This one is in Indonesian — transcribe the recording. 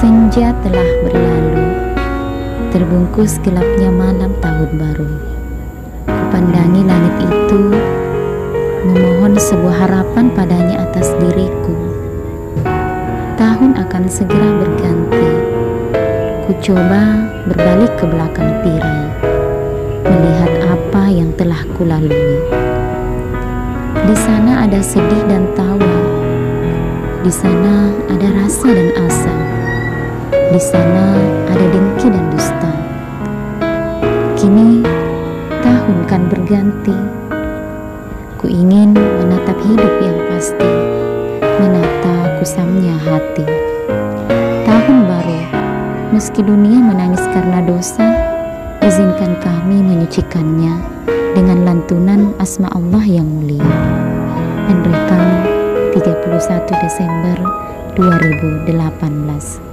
Senja telah berlalu, terbungkus gelapnya malam tahun baru. Kupandangi langit itu, memohon sebuah harapan padanya atas diriku. Tahun akan segera berganti. Ku coba berbalik ke belakang tirai, melihat apa yang telah kulalui. Di sana ada sedih dan tawa. Di sana ada rasa dan asa. Di sana ada dengki dan dusta. Kini tahun kan berganti. Ku ingin menatap hidup yang pasti, menata kusamnya hati. Tahun baru, meski dunia menangis karena dosa, izinkan kami menyucikannya dengan lantunan asma Allah yang mulia. Penrekam 31 Desember 2018